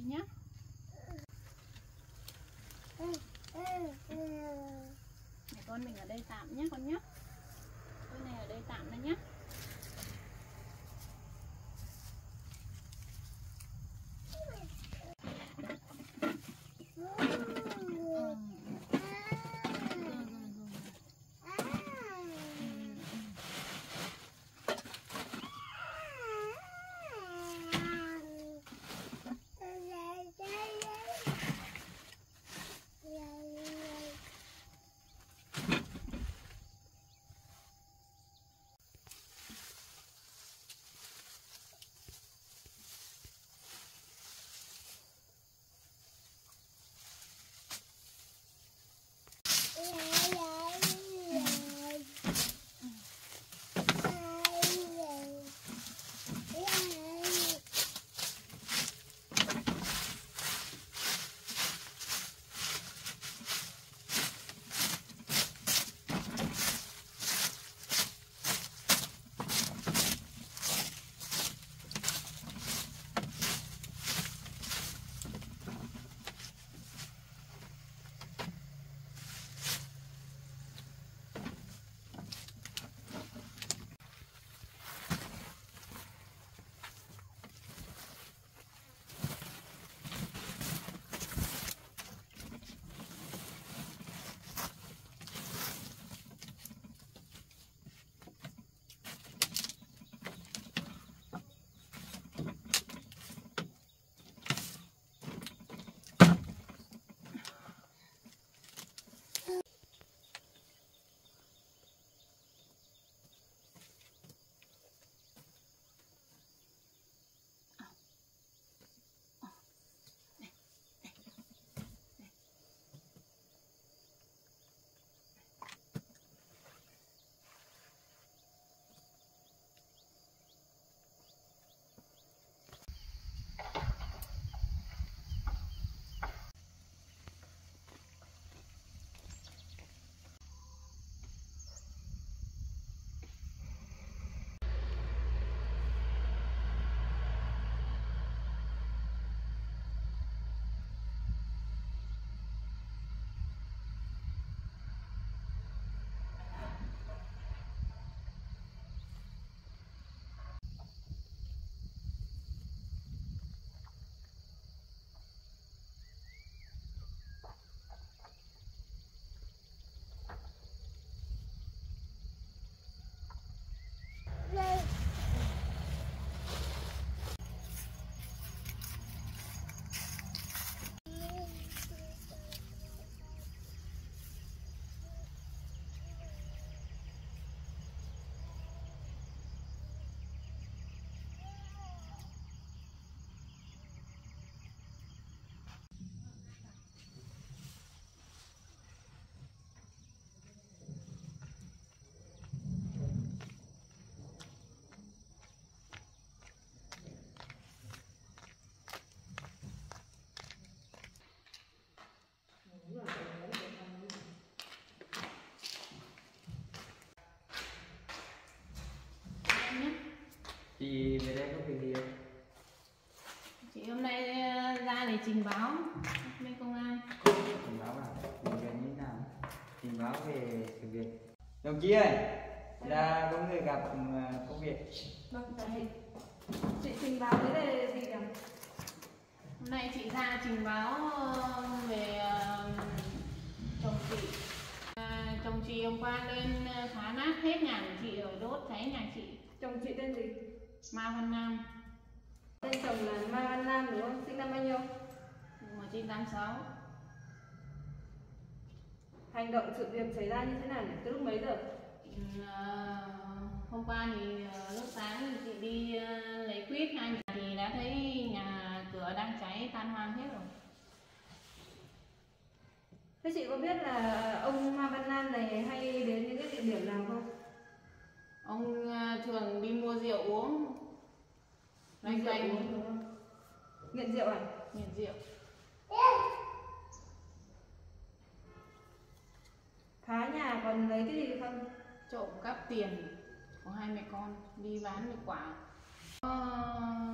đây nhé mẹ con mình ở đây tạm nhé con nhé con này ở đây tạm đây nhé chị về đây có việc gì không? Chị hôm nay ờ, ra để trình báo. Bên công an trình báo à trình báo như nào? Trình báo về sự việc. Đồng chí ơi là có người gặp ừ, công việc. Vâng chị. Trình báo đến đây là gì cả hôm nay chị ra trình báo ờ, về ờ, chồng chị. À, chồng chị hôm qua lên phá nát hết nhà của chị rồi đốt cháy nhà chị. Chồng chị tên gì? Ma Văn Nam. Tên chồng là Mai Văn Nam đúng không? Sinh năm bao nhiêu? 1986 hành động sự việc xảy ra như thế nào nhỉ? Từ lúc mấy giờ? Ừ, hôm qua thì ờ, lúc sáng thì chị đi ờ, lấy quýt hai nhà thì đã thấy nhà cửa đang cháy tan hoang hết rồi. Thế chị có biết là ông Mai Văn Nam này hay đến những cái địa điểm nào không ông ờ, thường đi mua rượu uống. Loanh Rượu quanh. nghiện rượu à? Nghiện rượu. Phá nhà còn lấy cái gì không? Trộm cắp tiền của hai mẹ con đi bán được quả. Có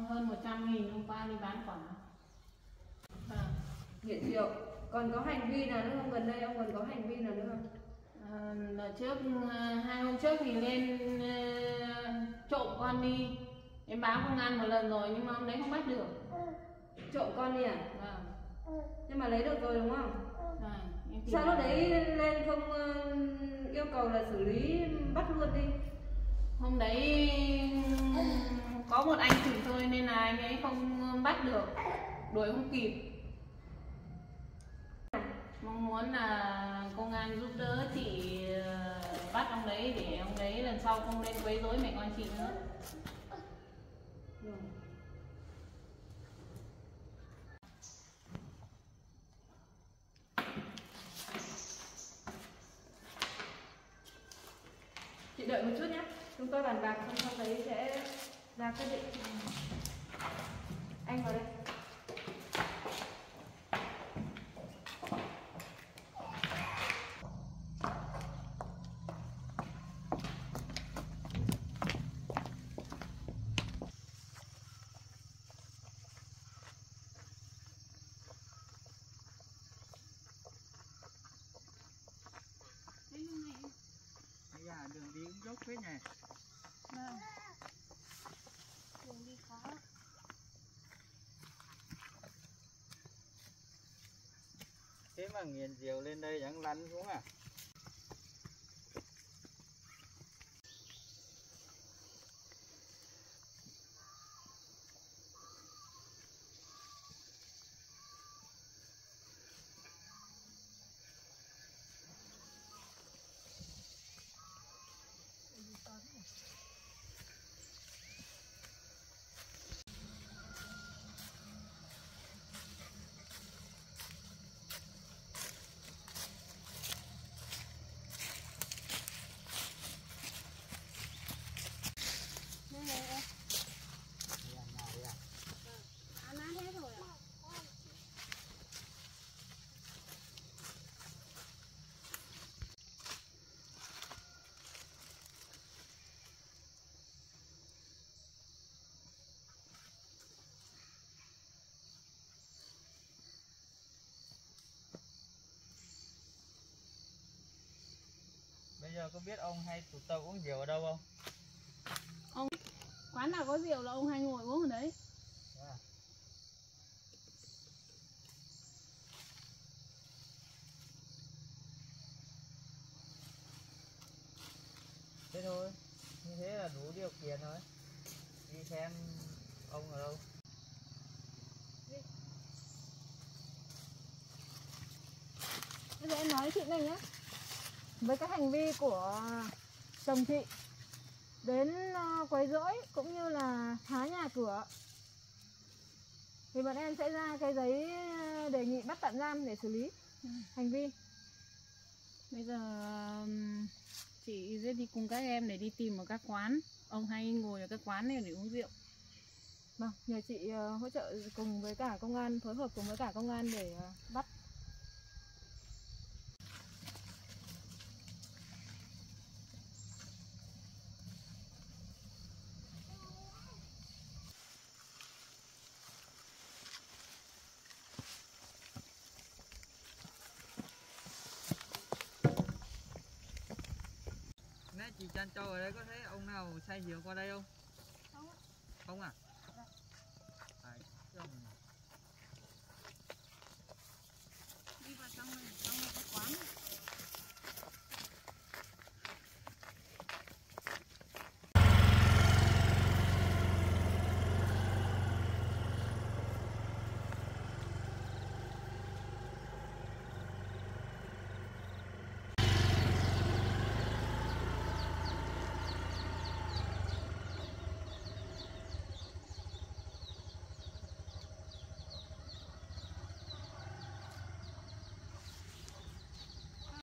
hơn 100 nghìn hôm qua đi bán quả. À, nghiện rượu. Còn có hành vi nào nữa không? Gần đây ông còn có hành vi nào nữa không à, trước ờ, hai hôm trước thì lên ờ, trộm con đi. Em báo công an một lần rồi nhưng mà ông đấy không bắt được. Trộm con đi à? Vâng. Nhưng mà lấy được rồi đúng không? Tìm sao lúc đấy lên không ờ, yêu cầu là xử lý bắt luôn đi? Hôm đấy có một anh chửi thôi nên là anh ấy không bắt được. Đuổi không kịp mong muốn là công an giúp đỡ chị ờ, bắt ông đấy để ông đấy lần sau không nên quấy rối mẹ con chị nữa. Chị đợi một chút nhé chúng tôi bàn bạc xong sau đấy sẽ ra quyết định. Anh vào đây Bây giờ đường phết này đường đi khó. Thế mà nghiền rượu lên đây chẳng lăn xuống à bây giờ có biết ông hay tụ tập uống rượu ở đâu không? Quán nào có rượu là ông hay ngồi uống ở đấy. À. thế thôi như thế là đủ điều kiện rồi. Đi xem ông ở đâu. Bây giờ em nói chị này nhé Với cái hành vi của chồng chị Đến ờ, quấy rỗi cũng như là phá nhà cửa. Thì bọn em sẽ ra cái giấy ờ, đề nghị bắt tạm giam để xử lý hành vi. Bây giờ chị sẽ đi cùng các em để đi tìm ở các quán. Ông hay ngồi ở các quán này để uống rượu. Vâng, nhờ chị ờ, hỗ trợ cùng với cả công an, phối hợp cùng với cả công an để bắt chị chăn trâu ở đây có thấy ông nào say rượu qua đây không? Không ạ. Không? À, chứ ông- đi vào trong này trong này có quán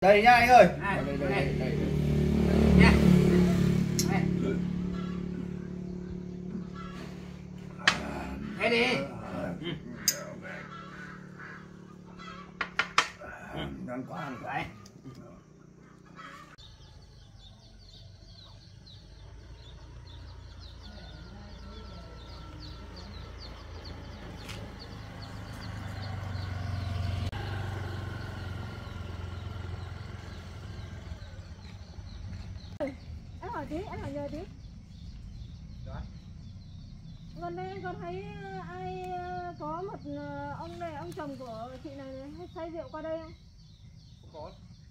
đây nha anh ơi Đây, đây, đây, đây. Hỏi tí em hỏi nhờ tí. Gần đây em có thấy ờ, ai ờ, có một ờ, ông này ông chồng của chị này hay say rượu qua đây không?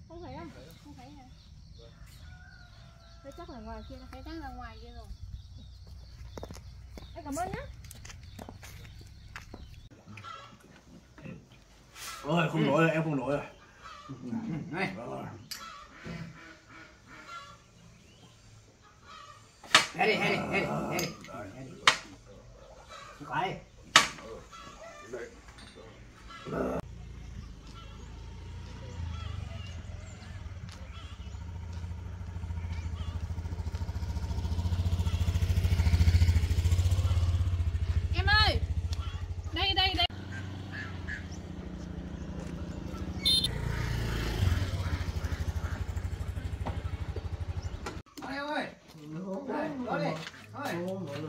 Không thấy à? Không thấy hả thế chắc là ngoài kia. Thấy đang ra ngoài kia rồi. Em cảm ơn nhé ôi không nổi rồi em không nổi rồi Này. Hết đi, hết đi, hết đi, hết đi. Hết đi. Không phải. em ơi đây đây đây Thôi em ơi. Đây, đó đi. Thôi,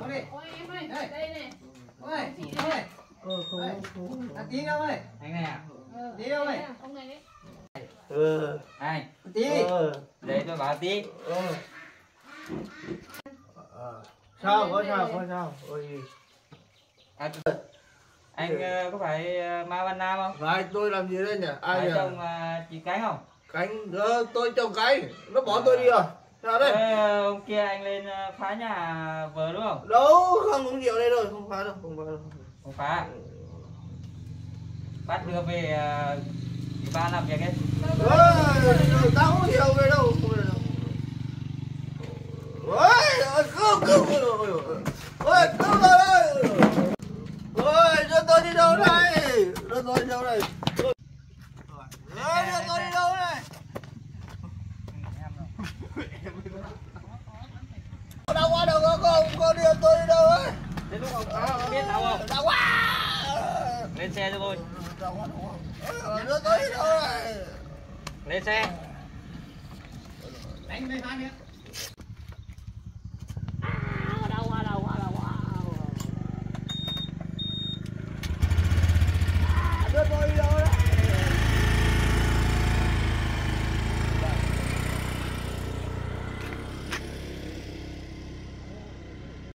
đó đi. ôi em ơi Đây. đây này Ôi, ôi. Đây. À, tí đâu ơi. Anh này à? Tí đâu ơi. ông này đấy Ừ. Anh, Tí. để tôi bảo tí. Sao, có sao, có sao. Ôi. À, anh ờ, có phải ờ, Ma Văn Nam không? Phải tôi nhỉ? Ai nhỉ? chồng ờ, chị Cánh không? Cánh, ờ, tôi trồng cái. Nó bỏ tôi đi rồi. Sao đây? Ờ, hôm kia anh lên ờ, phá nhà vợ đúng không? Đâu, không uống rượu đây rồi. Không phá đâu, không phá đâu. Không phá. Bắt đưa về ủy ban làm việc ấy. Ôi, tao không hiểu về đâu. Không về đâu. Ôi, cứu, cứu, ôi, ôi, cứu tôi ơi. Ôi, đưa tôi đi đâu đây? Đưa tôi đi đâu đây? Ờ, bây đi đâu này? Em Đau quá đâu có không? Cô đi tôi đi đâu ấy? Đến lúc ông biết đau không? Đau quá! Lên xe cho tôi. Đau quá đau. Đưa tôi đi đâu này? Lên xe. Đánh mấy phát nữa. Good boy,